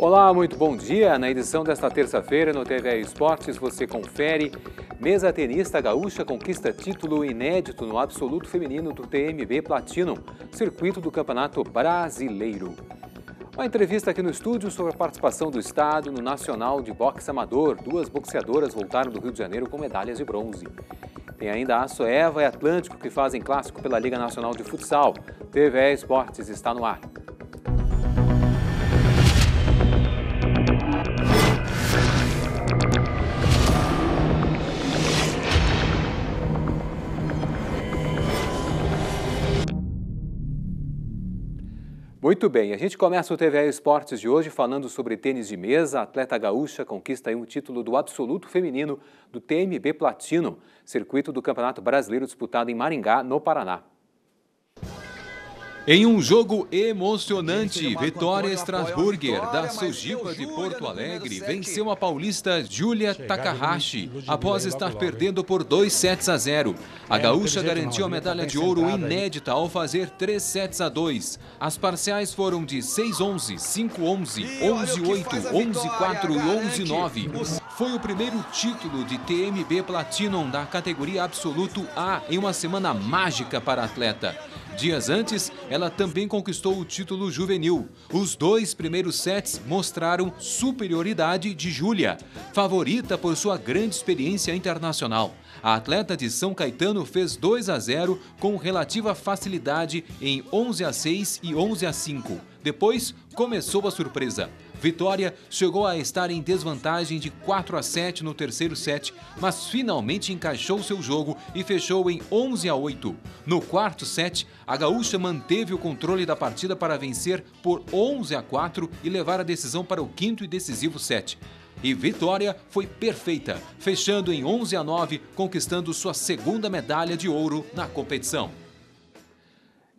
Olá, muito bom dia. Na edição desta terça-feira no TV Esportes você confere Mesa tenista gaúcha conquista título inédito no absoluto feminino do TMB Platinum, circuito do Campeonato Brasileiro. Uma entrevista aqui no estúdio sobre a participação do Estado no Nacional de Boxe Amador. Duas boxeadoras voltaram do Rio de Janeiro com medalhas de bronze. Tem ainda a Soeva e Atlântico que fazem clássico pela Liga Nacional de Futsal. TV Esportes está no ar. Muito bem, a gente começa o TV Esportes de hoje falando sobre tênis de mesa. A atleta gaúcha conquista um título do absoluto feminino do TMB Platino, circuito do Campeonato Brasileiro disputado em Maringá, no Paraná. Em um jogo emocionante, Vitória Strasburger, da Sojipa de Porto Alegre, venceu a paulista Júlia Takahashi, após estar perdendo por 2 sets a 0. A gaúcha garantiu a medalha de ouro inédita ao fazer 3 sets a 2. As parciais foram de 6-11, 5-11, 11-8, 11-4 e 11-9. Foi o primeiro título de TMB Platinum da categoria Absoluto A em uma semana mágica para a atleta. Dias antes, ela também conquistou o título juvenil. Os dois primeiros sets mostraram superioridade de Júlia, favorita por sua grande experiência internacional. A atleta de São Caetano fez 2 a 0 com relativa facilidade em 11 a 6 e 11 a 5. Depois começou a surpresa. Vitória chegou a estar em desvantagem de 4 a 7 no terceiro set, mas finalmente encaixou seu jogo e fechou em 11 a 8. No quarto set, a gaúcha manteve o controle da partida para vencer por 11 a 4 e levar a decisão para o quinto e decisivo set. E Vitória foi perfeita, fechando em 11 a 9, conquistando sua segunda medalha de ouro na competição.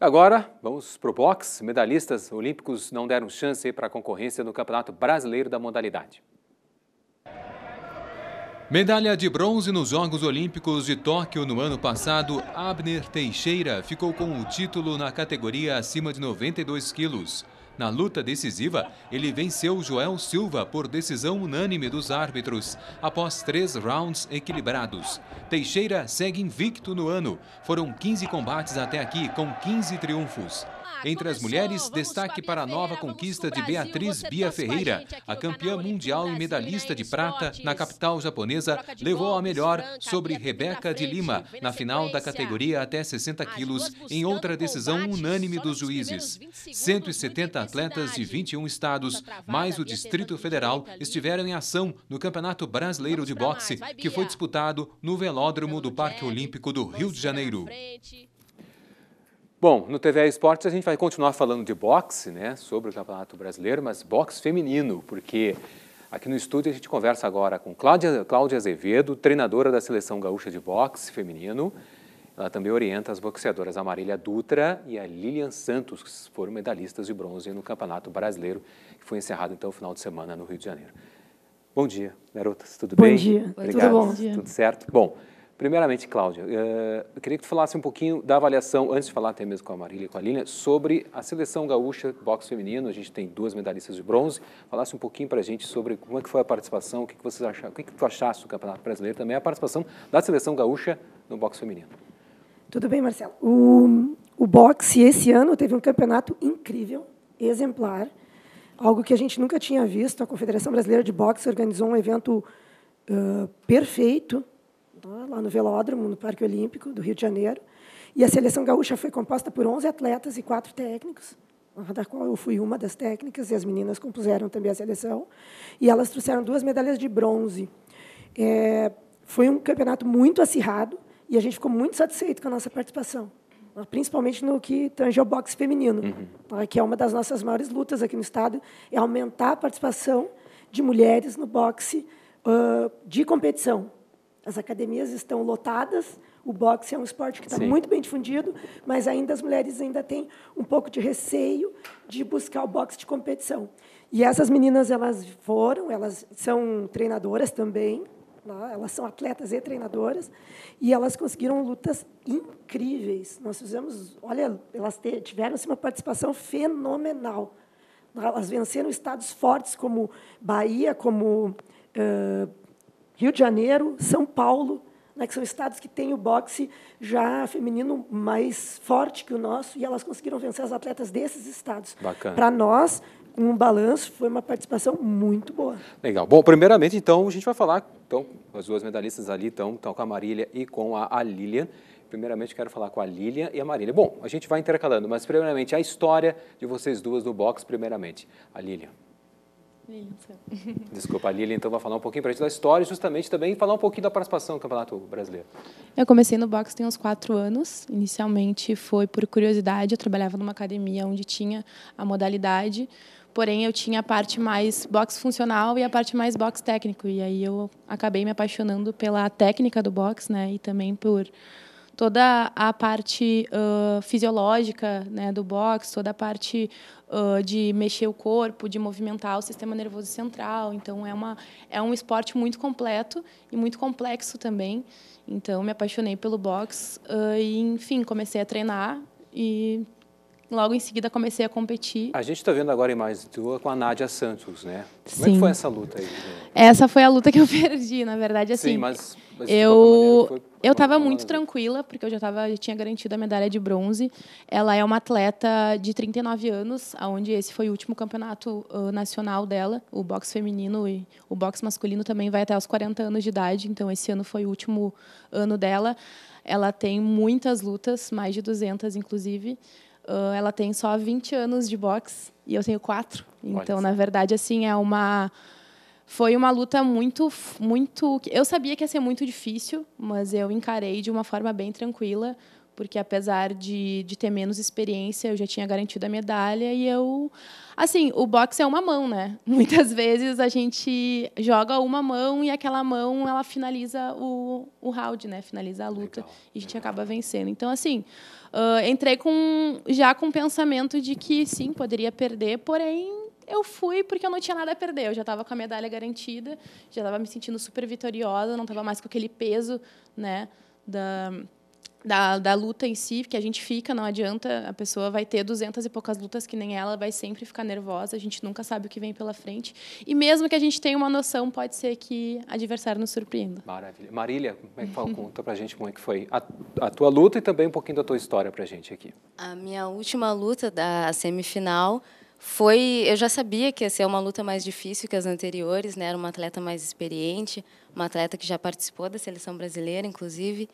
Agora, vamos para o boxe. Medalhistas olímpicos não deram chance para a concorrência no Campeonato Brasileiro da modalidade. Medalha de bronze nos Jogos Olímpicos de Tóquio no ano passado, Abner Teixeira ficou com o título na categoria acima de 92 quilos. Na luta decisiva, ele venceu Joel Silva por decisão unânime dos árbitros, após três rounds equilibrados. Teixeira segue invicto no ano. Foram 15 combates até aqui, com 15 triunfos. Entre as mulheres, destaque para a nova conquista de Beatriz Bia Ferreira, a campeã mundial e medalhista de prata na capital japonesa, levou a melhor sobre Rebeca de Lima na final da categoria até 60 quilos, em outra decisão unânime dos juízes. 170 atletas de 21 estados, mais o Distrito Federal, estiveram em ação no Campeonato Brasileiro de Boxe, que foi disputado no velódromo do Parque Olímpico do Rio de Janeiro. Bom, no TV Esportes a gente vai continuar falando de boxe, né, sobre o Campeonato Brasileiro, mas boxe feminino, porque aqui no estúdio a gente conversa agora com Cláudia, Cláudia Azevedo, treinadora da Seleção Gaúcha de Boxe Feminino. Ela também orienta as boxeadoras a Marília Dutra e a Lilian Santos, que foram medalhistas de bronze no Campeonato Brasileiro, que foi encerrado então no final de semana no Rio de Janeiro. Bom dia, garotas, tudo bom bem? Bom dia, Obrigado. tudo bom? Tudo certo? Bom, Primeiramente, Cláudia, eh, eu queria que tu falasse um pouquinho da avaliação, antes de falar até mesmo com a Marília e com a Lilian, sobre a seleção gaúcha boxe feminino. A gente tem duas medalhistas de bronze. Falasse um pouquinho para a gente sobre como é que foi a participação, o que, que vocês acharam, o que, que tu achaste do Campeonato Brasileiro, também a participação da seleção gaúcha no boxe feminino. Tudo bem, Marcelo. O, o boxe esse ano teve um campeonato incrível, exemplar, algo que a gente nunca tinha visto. A Confederação Brasileira de Boxe organizou um evento uh, perfeito, lá no Velódromo, no Parque Olímpico do Rio de Janeiro. E a seleção gaúcha foi composta por 11 atletas e quatro técnicos, da qual eu fui uma das técnicas, e as meninas compuseram também a seleção. E elas trouxeram duas medalhas de bronze. É, foi um campeonato muito acirrado e a gente ficou muito satisfeito com a nossa participação, principalmente no que tange ao boxe feminino, uhum. que é uma das nossas maiores lutas aqui no estado, é aumentar a participação de mulheres no boxe uh, de competição. As academias estão lotadas, o boxe é um esporte que está muito bem difundido, mas ainda as mulheres ainda têm um pouco de receio de buscar o boxe de competição. E essas meninas elas foram, elas são treinadoras também, né? elas são atletas e treinadoras, e elas conseguiram lutas incríveis. Nós fizemos, olha, elas tiveram assim, uma participação fenomenal. Elas venceram estados fortes como Bahia, como uh, Rio de Janeiro, São Paulo, né, que são estados que têm o boxe já feminino mais forte que o nosso, e elas conseguiram vencer as atletas desses estados. Para nós, um balanço, foi uma participação muito boa. Legal. Bom, primeiramente, então, a gente vai falar, então, as duas medalhistas ali estão, estão com a Marília e com a, a Lilian. Primeiramente, quero falar com a Lilian e a Marília. Bom, a gente vai intercalando, mas primeiramente, a história de vocês duas no boxe, primeiramente. A Lilian. Lilian, Desculpa, a Lilian, então, vai falar um pouquinho para a gente da história e justamente também falar um pouquinho da participação no Campeonato Brasileiro. Eu comecei no boxe tem uns quatro anos. Inicialmente foi por curiosidade, eu trabalhava numa academia onde tinha a modalidade porém eu tinha a parte mais boxe funcional e a parte mais boxe técnico e aí eu acabei me apaixonando pela técnica do boxe né e também por toda a parte uh, fisiológica né, do boxe, toda a parte uh, de mexer o corpo, de movimentar o sistema nervoso central. Então, é, uma, é um esporte muito completo e muito complexo também. Então, me apaixonei pelo boxe uh, e, enfim, comecei a treinar e logo em seguida comecei a competir. A gente está vendo agora imagens tua com a Nádia Santos, né? Como Sim. é que foi essa luta aí? Essa foi a luta que eu perdi, na verdade, assim. Sim, mas, mas eu eu estava muito tranquila porque eu já tava, já tinha garantido a medalha de bronze. Ela é uma atleta de 39 anos, aonde esse foi o último campeonato uh, nacional dela. O boxe feminino e o boxe masculino também vai até os 40 anos de idade, então esse ano foi o último ano dela. Ela tem muitas lutas, mais de 200 inclusive. Uh, ela tem só 20 anos de boxe e eu tenho quatro. Então, na verdade, assim, é uma foi uma luta muito muito eu sabia que ia ser muito difícil, mas eu encarei de uma forma bem tranquila, porque apesar de, de ter menos experiência, eu já tinha garantido a medalha e eu assim, o boxe é uma mão, né? Muitas vezes a gente joga uma mão e aquela mão ela finaliza o, o round, né? Finaliza a luta Legal. e a gente acaba vencendo. Então, assim, uh, entrei com já com o pensamento de que sim, poderia perder, porém eu fui porque eu não tinha nada a perder. Eu já estava com a medalha garantida, já estava me sentindo super vitoriosa, não estava mais com aquele peso, né, da da, da luta em si, que a gente fica, não adianta, a pessoa vai ter duzentas e poucas lutas que nem ela, vai sempre ficar nervosa, a gente nunca sabe o que vem pela frente. E mesmo que a gente tenha uma noção, pode ser que o adversário nos surpreenda. Maravilha. Marília, como é que fala, conta pra gente como é que foi a, a tua luta e também um pouquinho da tua história pra gente aqui. A minha última luta da semifinal foi, eu já sabia que ia ser uma luta mais difícil que as anteriores, né? Era uma atleta mais experiente, uma atleta que já participou da seleção brasileira, inclusive.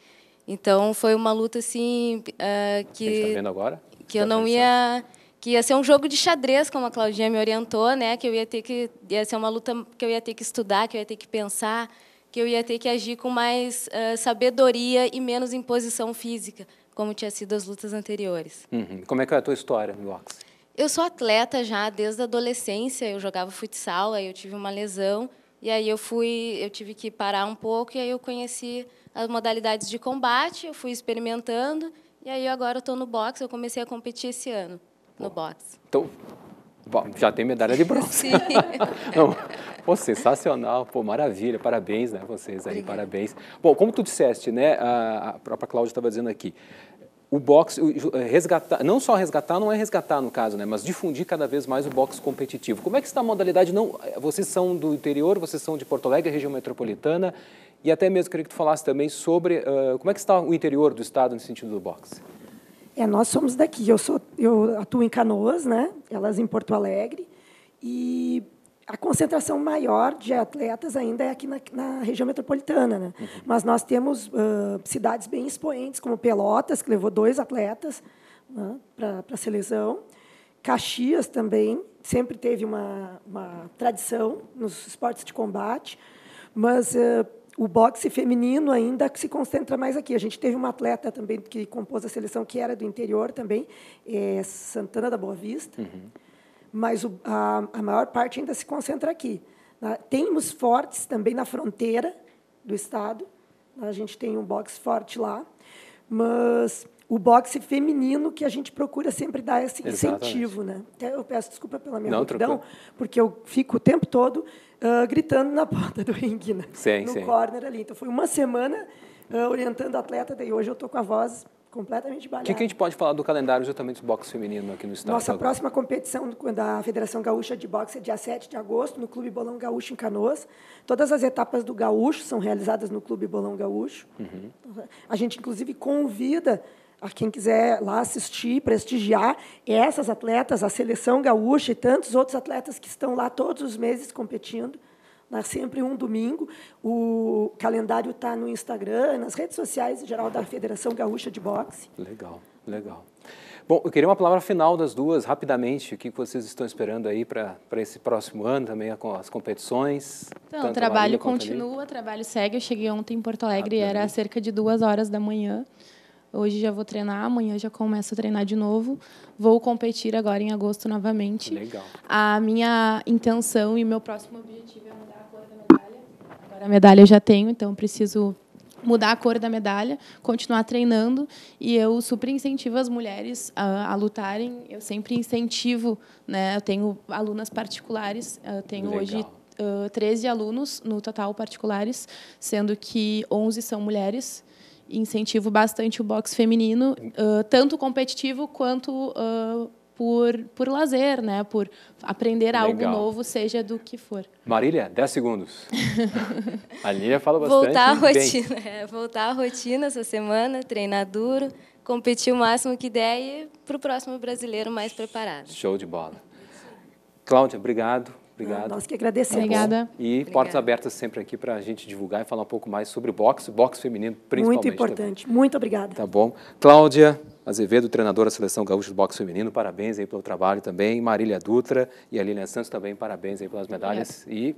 Então foi uma luta assim uh, que tá vendo agora? que eu não ia que ia ser um jogo de xadrez, como a Claudinha me orientou, né? Que eu ia ter que ia ser uma luta que eu ia ter que estudar, que eu ia ter que pensar, que eu ia ter que agir com mais uh, sabedoria e menos imposição física, como tinha sido as lutas anteriores. Uhum. Como é que é a tua história boxe? Eu sou atleta já desde a adolescência. Eu jogava futsal, aí eu tive uma lesão e aí eu fui, eu tive que parar um pouco e aí eu conheci as modalidades de combate, eu fui experimentando e aí agora eu estou no boxe, eu comecei a competir esse ano no boxe. Então, já tem medalha de bronze. Sim. Não, pô, sensacional, pô, maravilha, parabéns, né, vocês aí, Obrigada. parabéns. Bom, como tu disseste, né, a própria Cláudia estava dizendo aqui, o boxe, resgatar, não só resgatar, não é resgatar no caso, né, mas difundir cada vez mais o boxe competitivo. Como é que está a modalidade? Não, vocês são do interior, vocês são de Porto Alegre, região metropolitana, e até mesmo queria que tu falasse também sobre uh, como é que está o interior do estado no sentido do boxe. É, nós somos daqui. Eu sou, eu atuo em Canoas, né? Elas em Porto Alegre, e a concentração maior de atletas ainda é aqui na, na região metropolitana, né? Uhum. Mas nós temos uh, cidades bem expoentes, como Pelotas, que levou dois atletas né, para a seleção. Caxias também sempre teve uma, uma tradição nos esportes de combate, mas uh, o boxe feminino ainda se concentra mais aqui. A gente teve uma atleta também que compôs a seleção, que era do interior também, é Santana da Boa Vista, uhum. Mas o, a, a, maior parte ainda se concentra aqui. Né? Temos fortes também na fronteira do estado, a gente tem um boxe forte lá, mas o boxe feminino que a gente procura sempre dar esse incentivo. Né? Até eu peço desculpa pela minha Não, porque eu fico o tempo todo uh, gritando na porta do ringue, né? sim, no sim. corner ali. Então, foi uma semana uh, orientando atleta, daí hoje eu estou com a voz completamente baleado. O que, que, a gente pode falar do calendário justamente do boxe feminino aqui no estado? Nossa próxima competição da Federação Gaúcha de Boxe é dia 7 de agosto, no Clube Bolão Gaúcho, em Canoas. Todas as etapas do Gaúcho são realizadas no Clube Bolão Gaúcho. Uhum. A gente, inclusive, convida a quem quiser lá assistir, prestigiar essas atletas, a seleção gaúcha e tantos outros atletas que estão lá todos os meses competindo. Né, sempre um domingo. O calendário está no Instagram, nas redes sociais em geral da Federação Gaúcha de Boxe. Legal, legal. Bom, eu queria uma palavra final das duas, rapidamente. O que vocês estão esperando aí para esse próximo ano, também com as competições? Então, o trabalho continua, o trabalho segue. Eu cheguei ontem em Porto Alegre, era cerca de duas horas da manhã. Hoje já vou treinar, amanhã já começo a treinar de novo. Vou competir agora em agosto novamente. Legal. A minha intenção e meu próximo objetivo é mudar a cor da medalha. Agora a medalha eu já tenho, então preciso mudar a cor da medalha, continuar treinando e eu super incentivo as mulheres a, a lutarem. Eu sempre incentivo, né? Eu tenho alunas particulares, eu tenho Legal. hoje uh, 13 alunos no total particulares, sendo que 11 são mulheres incentivo bastante o boxe feminino, uh, tanto competitivo quanto uh, por, por lazer, né? por aprender Legal. algo novo, seja do que for. Marília, 10 segundos. a Lília fala bastante. Voltar à rotina, é, voltar à rotina essa semana, treinar duro, competir o máximo que der e para o próximo brasileiro mais preparado. Show de bola. Cláudia, obrigado. Obrigado. Nós que agradecemos. Obrigada. E Obrigada. portas abertas sempre aqui para a gente divulgar e falar um pouco mais sobre boxe, boxe feminino, principalmente. Muito importante. Tá Muito obrigada. Tá bom. Cláudia Azevedo, treinadora da Seleção Gaúcha de Boxe Feminino, parabéns aí pelo trabalho também. Marília Dutra e a Lilian Santos também, parabéns aí pelas medalhas. Obrigada. E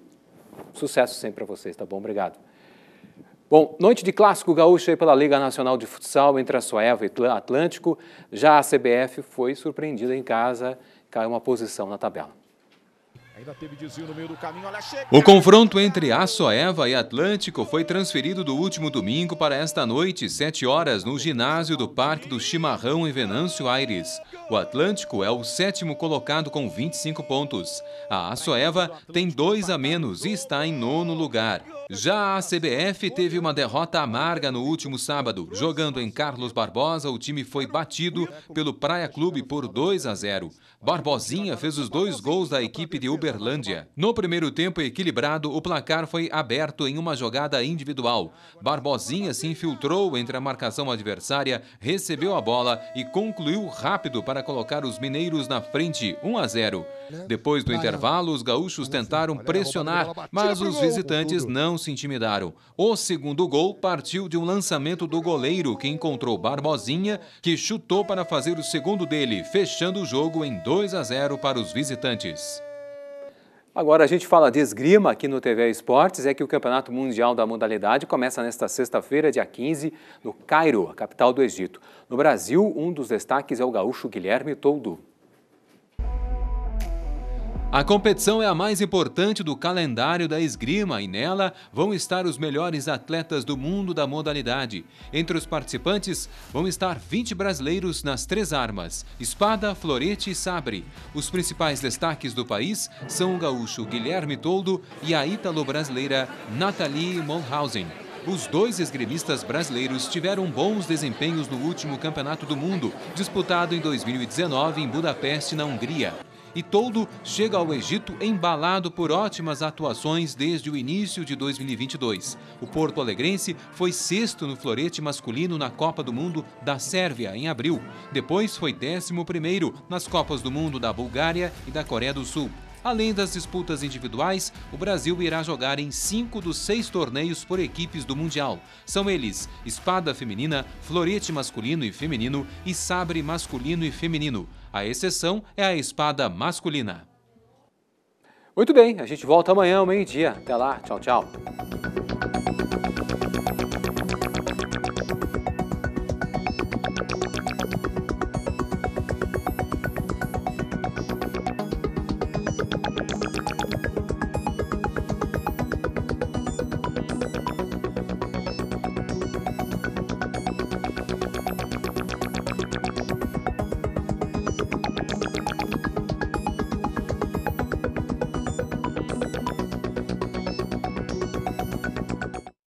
sucesso sempre para vocês, tá bom? Obrigado. Bom, noite de clássico gaúcho aí pela Liga Nacional de Futsal entre a Soeva e Atlântico. Já a CBF foi surpreendida em casa, caiu uma posição na tabela. O confronto entre Açoeva e Atlântico foi transferido do último domingo para esta noite, 7 horas, no ginásio do Parque do Chimarrão em Venâncio Aires. O Atlântico é o sétimo colocado com 25 pontos. A Açoeva tem dois a menos e está em nono lugar. Já a CBF teve uma derrota amarga no último sábado. Jogando em Carlos Barbosa, o time foi batido pelo Praia Clube por 2 a 0. Barbosinha fez os dois gols da equipe de Uberlândia. No primeiro tempo equilibrado, o placar foi aberto em uma jogada individual. Barbosinha se infiltrou entre a marcação adversária, recebeu a bola e concluiu rápido para colocar os mineiros na frente, 1 a 0. Depois do intervalo, os gaúchos tentaram pressionar, mas os visitantes não se intimidaram. O segundo gol partiu de um lançamento do goleiro, que encontrou Barbosinha, que chutou para fazer o segundo dele, fechando o jogo em 2 a 0 para os visitantes. Agora a gente fala de esgrima aqui no TV Esportes, é que o Campeonato Mundial da Modalidade começa nesta sexta-feira, dia 15, no Cairo, a capital do Egito. No Brasil, um dos destaques é o gaúcho Guilherme Toldo. A competição é a mais importante do calendário da esgrima e nela vão estar os melhores atletas do mundo da modalidade. Entre os participantes vão estar 20 brasileiros nas três armas: espada, florete e sabre. Os principais destaques do país são o gaúcho Guilherme Toldo e a ítalo-brasileira Nathalie Molhausen. Os dois esgrimistas brasileiros tiveram bons desempenhos no último Campeonato do Mundo, disputado em 2019 em Budapeste, na Hungria e Toldo chega ao Egito embalado por ótimas atuações desde o início de 2022. O Porto Alegrense foi sexto no florete masculino na Copa do Mundo da Sérvia, em abril. Depois foi décimo primeiro nas Copas do Mundo da Bulgária e da Coreia do Sul. Além das disputas individuais, o Brasil irá jogar em cinco dos seis torneios por equipes do Mundial. São eles espada feminina, florete masculino e feminino e sabre masculino e feminino. A exceção é a espada masculina. Muito bem, a gente volta amanhã ao meio-dia. Até lá, tchau, tchau.